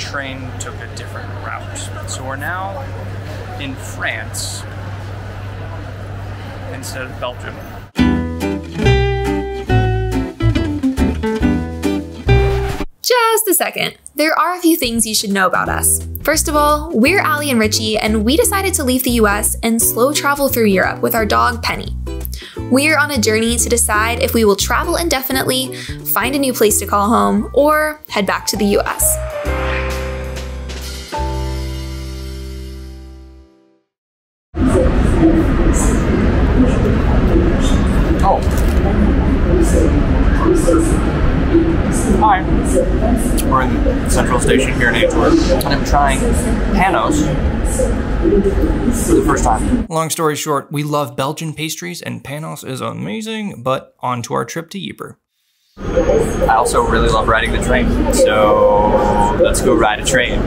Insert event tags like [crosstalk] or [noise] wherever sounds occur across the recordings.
train took a different route. So we're now in France instead of Belgium. Just a second. There are a few things you should know about us. First of all, we're Ally and Richie, and we decided to leave the US and slow travel through Europe with our dog Penny. We're on a journey to decide if we will travel indefinitely, find a new place to call home, or head back to the US. Oh. Hi. We're in Central Station here in Antwerp, and I'm trying panos for the first time. Long story short, we love Belgian pastries, and panos is amazing, but on to our trip to Ypres. I also really love riding the train, so let's go ride a train.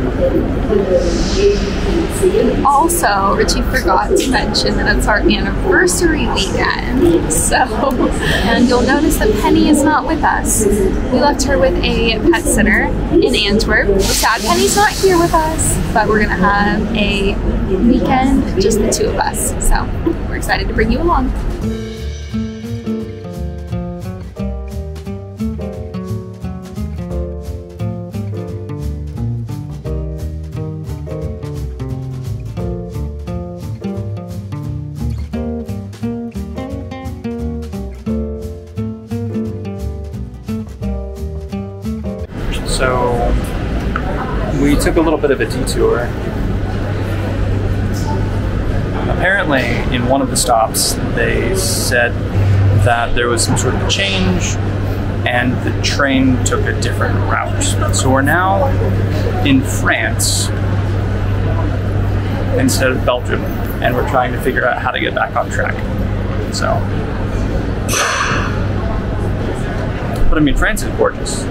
Also, Richie forgot to mention that it's our anniversary weekend. So, and you'll notice that Penny is not with us. We left her with a pet sitter in Antwerp. Sad Penny's not here with us, but we're gonna have a weekend, just the two of us. So, we're excited to bring you along. So we took a little bit of a detour. Apparently, in one of the stops, they said that there was some sort of change and the train took a different route. So we're now in France instead of Belgium, and we're trying to figure out how to get back on track. So, [sighs] but I mean, France is gorgeous.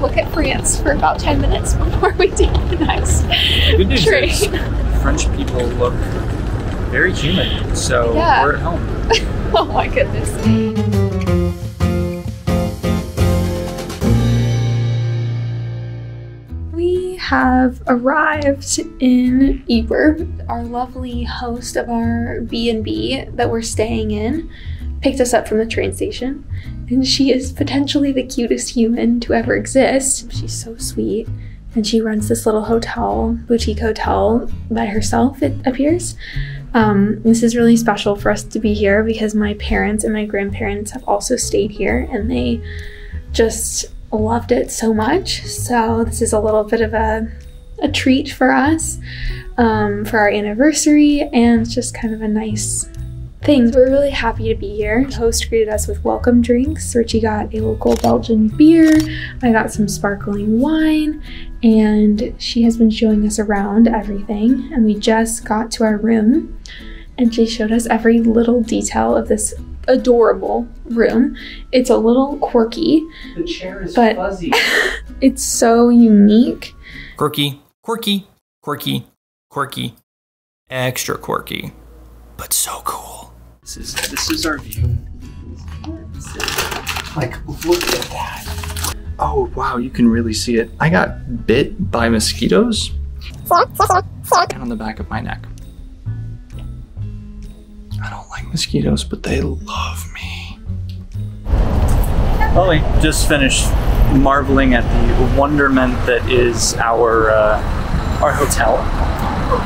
Look at France for about 10 minutes before we take the next The train. French people look very human, so Yeah. we're at home. [laughs] oh my goodness. We have arrived in Ypres. Our lovely host of our B&B that we're staying in picked us up from the train station, and she is potentially the cutest human to ever exist. She's so sweet, and she runs this little hotel, boutique hotel by herself, it appears. Um, this is really special for us to be here because my parents and my grandparents have also stayed here and they just loved it so much. So, this is a little bit of a, a treat for us um, for our anniversary and just kind of a nice thing. We're really happy to be here. The host greeted us with welcome drinks. Richie got a local Belgian beer, I got some sparkling wine, and she has been showing us around everything. And we just got to our room, and she showed us every little detail of this adorable room. It's a little quirky, The chair is But- fuzzy. [laughs] it's so unique. Quirky, quirky, quirky, quirky, extra quirky, but so cool. This is this is our view. Like, look at that. Oh wow, you can really see it. I got bit by mosquitoes. And on the back of my neck. I don't like mosquitoes, but they love me. Well, we just finished marveling at the wonderment that is our uh, our hotel,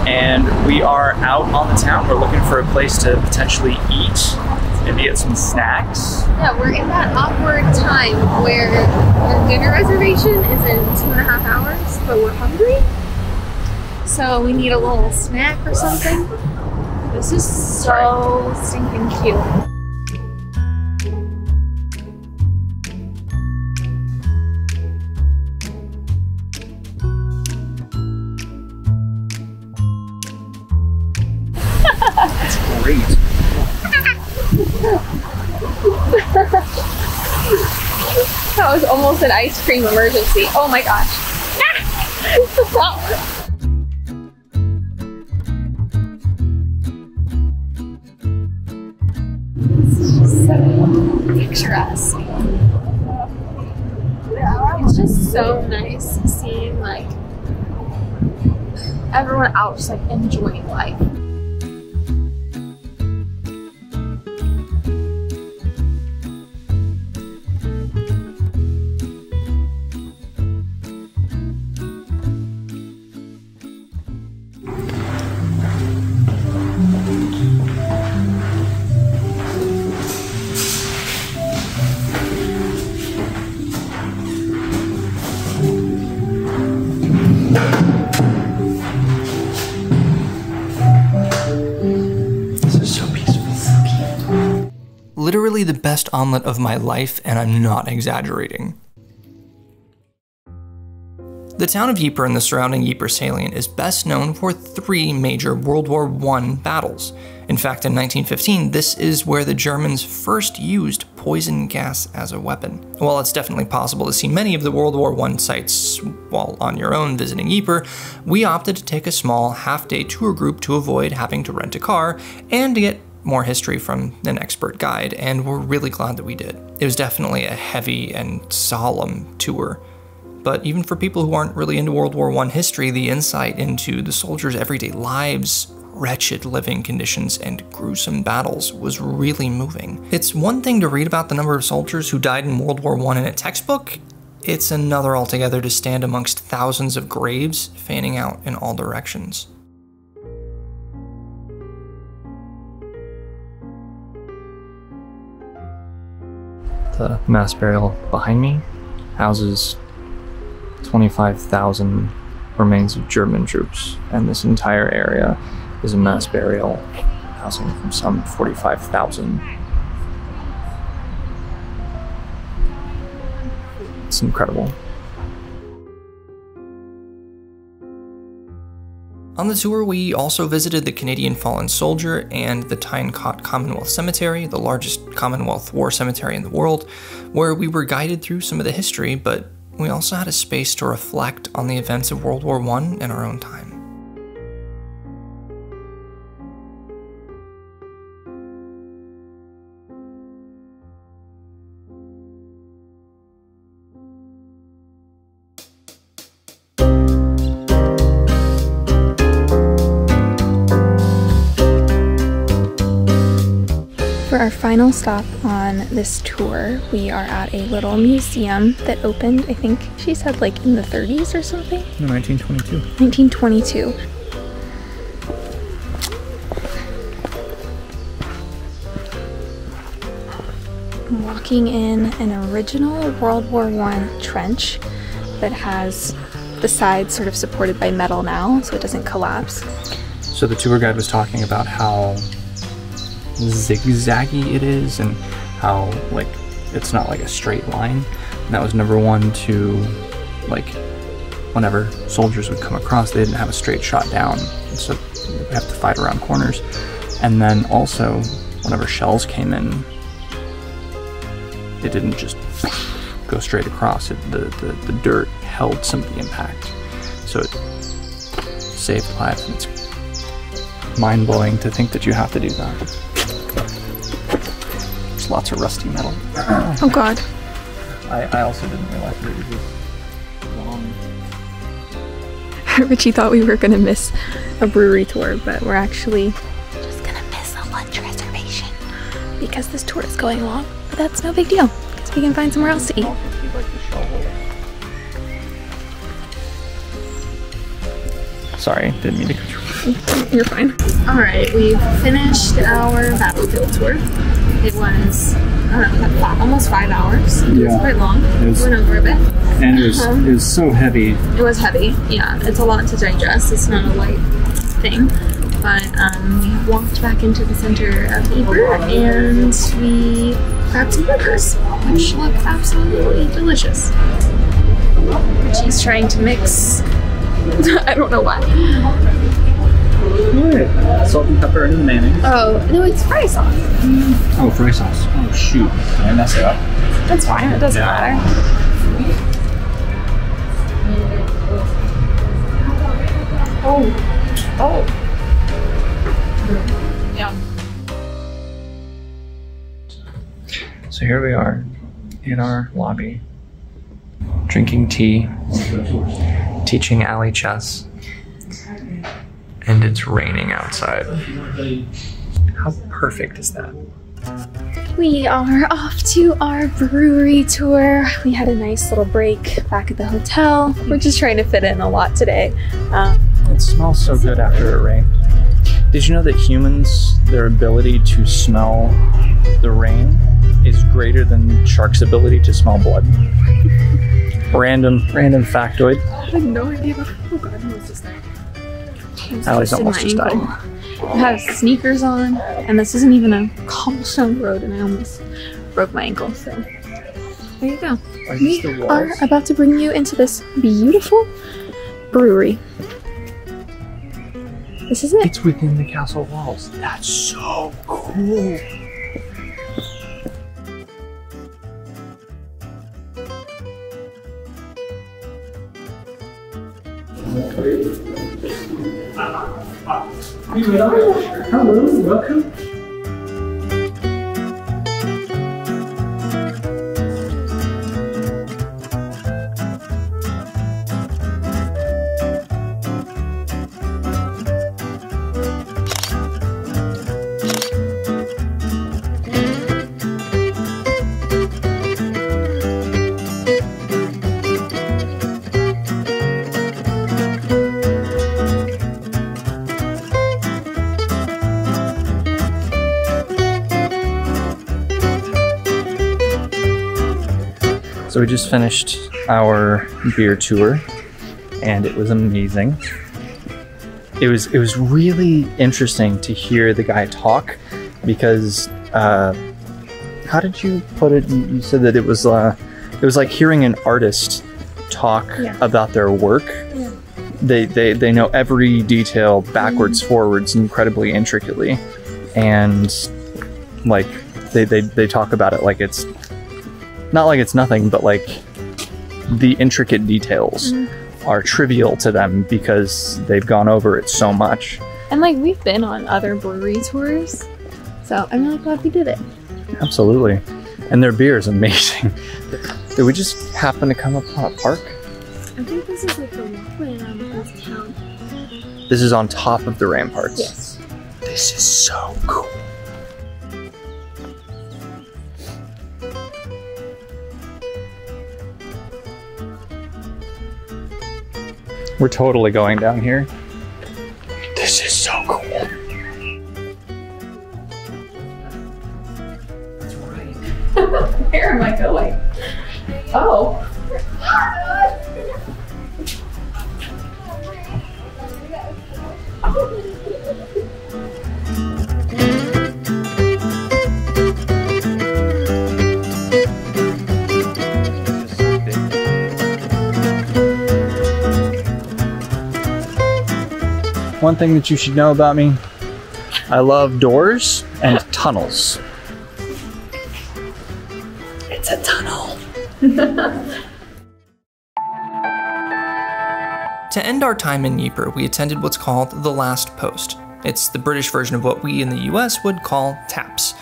and we are out on the town. We're looking for a place to potentially eat, maybe get some snacks. Yeah, we're in that awkward time where our dinner reservation is in two and a half hours, but we're hungry. So we need a little snack or something. This is so stinking cute. That was almost an ice cream emergency. Oh my gosh. So picturesque. It's just so nice seeing like everyone out just like enjoying life. Literally the best omelet of my life, and I'm not exaggerating. The town of Ypres and the surrounding Ypres salient is best known for three major World War I battles. In fact, in 1915, this is where the Germans first used poison gas as a weapon. While it's definitely possible to see many of the World War I sites while on your own visiting Ypres, we opted to take a small half-day tour group to avoid having to rent a car and to get more history from an expert guide, and we're really glad that we did. It was definitely a heavy and solemn tour. But even for people who aren't really into World War I history, the insight into the soldiers' everyday lives, wretched living conditions, and gruesome battles was really moving. It's one thing to read about the number of soldiers who died in World War I in a textbook, it's another altogether to stand amongst thousands of graves fanning out in all directions. The mass burial behind me houses 25,000 remains of German troops, and this entire area is a mass burial housing from some 45,000. It's incredible. On the tour, we also visited the Canadian Fallen Soldier and the Tyne Cot Commonwealth Cemetery, the largest Commonwealth War cemetery in the world, where we were guided through some of the history, but we also had a space to reflect on the events of World War I in our own time. Final stop on this tour, we are at a little museum that opened, I think she said like in the 30s or something? No, 1922. 1922. I'm walking in an original World War I trench that has the sides sort of supported by metal now so it doesn't collapse. So the tour guide was talking about how zigzaggy it is and how like it's not like a straight line. And that was number one to like whenever soldiers would come across, they didn't have a straight shot down, so they have to fight around corners. And then also, whenever shells came in, it didn't just [sniffs] go straight across. It, the, the, the dirt held some of the impact, so it saved lives. And it's mind blowing to think that you have to do that lots of rusty metal. Oh god. I, I also didn't realize that it was this long. [laughs] Richie thought we were gonna miss a brewery tour, but we're actually just gonna miss a lunch reservation because this tour is going long. But that's no big deal because we can find somewhere else to eat. Sorry, didn't mean to cut you. You're fine. All right, we've finished our battlefield tour. It was know, almost five hours. It yeah. was quite long. It was, went over a bit. And it was, um, it was so heavy. It was heavy, yeah. It's a lot to digest. It's not a light thing. But um, we walked back into the center of Ypres and we grabbed some burgers, which look absolutely delicious. She's trying to mix, [laughs] I don't know what What? Salt and pepper into the mayonnaise. Oh, no, it's fry sauce. Oh, fry sauce. Oh, shoot. Did I mess it up? That's fine. It doesn't yeah. matter. Oh. Oh. Yeah. So here we are in our lobby drinking tea, teaching Ally chess, and it's raining outside. How perfect is that? We are off to our brewery tour. We had a nice little break back at the hotel. We're just trying to fit in a lot today. Um, it smells so good after it rained. Did you know that humans, their ability to smell the rain is greater than sharks' ability to smell blood? [laughs] random, random factoid. I had no idea. About, oh god, I almost just died. Ally's almost just died. I have sneakers on, and this isn't even a cobblestone road, and I almost broke my ankle. So there you go. Are we are about to bring you into this beautiful brewery. This is it. It's within the castle walls. That's so cool. Hello, welcome. So we just finished our beer tour and it was amazing. It was it was really interesting to hear the guy talk because uh, how did you put it? You, you said that it was uh, it was like hearing an artist talk yeah. about their work. Yeah. They, they they know every detail backwards, mm. forwards, incredibly intricately, and like they, they they talk about it like it's not like it's nothing, but like the intricate details mm-hmm. are trivial to them because they've gone over it so much. And like we've been on other brewery tours, so I'm really glad we did it. Absolutely. And their beer is amazing. [laughs] did we just happen to come upon a park? I think this is like the walkway around this town. This is on top of the ramparts. Yes. This is so cool. We're totally going down here. One thing that you should know about me, I love doors and tunnels. It's a tunnel. [laughs] to end our time in Ypres, we attended what's called the Last Post. It's the British version of what we in the US would call taps,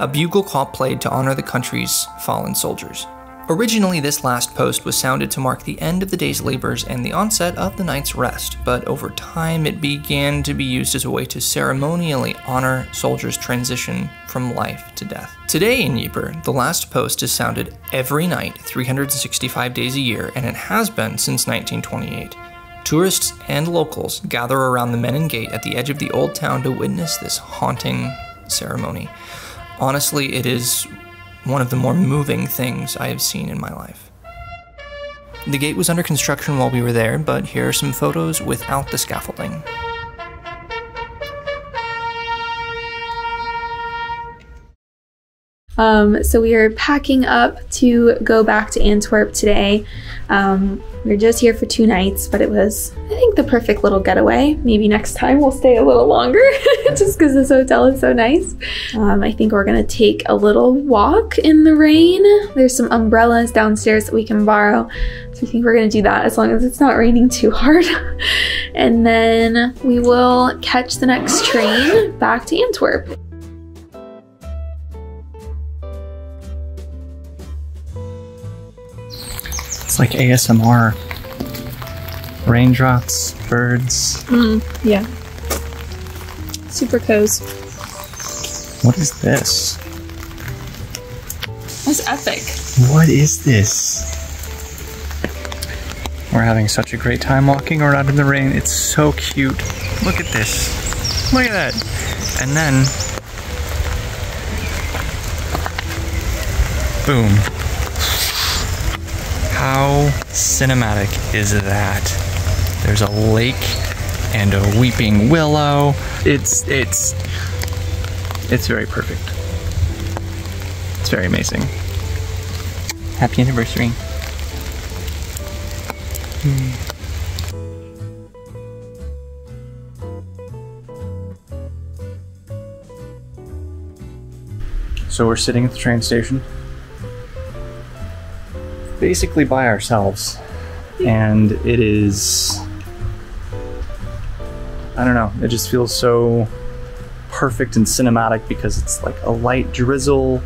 a bugle call played to honor the country's fallen soldiers. Originally, this last post was sounded to mark the end of the day's labors and the onset of the night's rest, but over time it began to be used as a way to ceremonially honor soldiers' transition from life to death. Today in Ypres, the last post is sounded every night, 365 days a year, and it has been since 1928. Tourists and locals gather around the Menin Gate at the edge of the old town to witness this haunting ceremony. Honestly, it is one of the more moving things I have seen in my life. The gate was under construction while we were there, but here are some photos without the scaffolding. Um, so we are packing up to go back to Antwerp today. Um, we are just here for two nights, but it was, I think, the perfect little getaway. Maybe next time we'll stay a little longer [laughs] just because this hotel is so nice. Um, I think we're gonna take a little walk in the rain. There's some umbrellas downstairs that we can borrow. So I think we're gonna do that as long as it's not raining too hard. [laughs] and then we will catch the next train back to Antwerp. Like ASMR. Raindrops, birds. Mm, yeah. Super cozy. What is this? That's epic. What is this? We're having such a great time walking around in the rain. It's so cute. Look at this. Look at that. And then, boom. How cinematic is that? There's a lake and a weeping willow. It's, it's, it's very perfect. It's very amazing. Happy anniversary. So we're sitting at the train station, basically by ourselves, and it is. I don't know, it just feels so perfect and cinematic because it's like a light drizzle.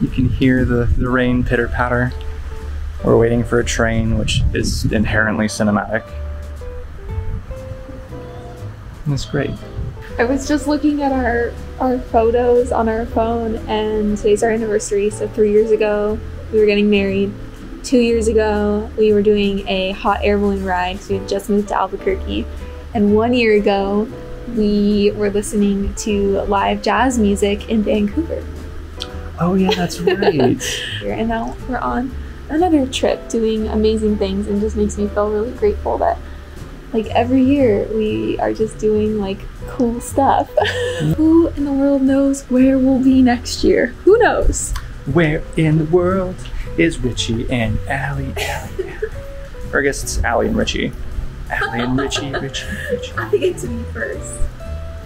You can hear the, the rain pitter patter. We're waiting for a train, which is inherently cinematic. It's great. I was just looking at our our photos on our phone, and today's our anniversary. So three years ago, we were getting married. Two years ago, we were doing a hot air balloon ride. So we had just moved to Albuquerque, and one year ago, we were listening to live jazz music in Vancouver. Oh yeah, that's [laughs] right. And now we're on another trip, doing amazing things, and just makes me feel really grateful that, like every year, we are just doing like cool stuff. [laughs] Who in the world knows where we'll be next year? Who knows? Where in the world is Richie and Ally? Ally, Ally. Or I guess it's Ally and Richie. Ally and Richie, [laughs] Richie, Richie. I think it's me first.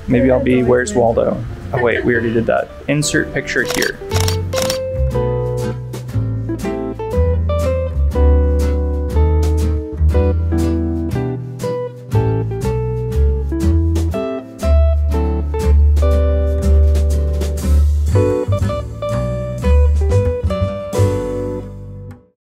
Maybe I'll be Where's Waldo? Oh wait, we already did that. Insert picture here.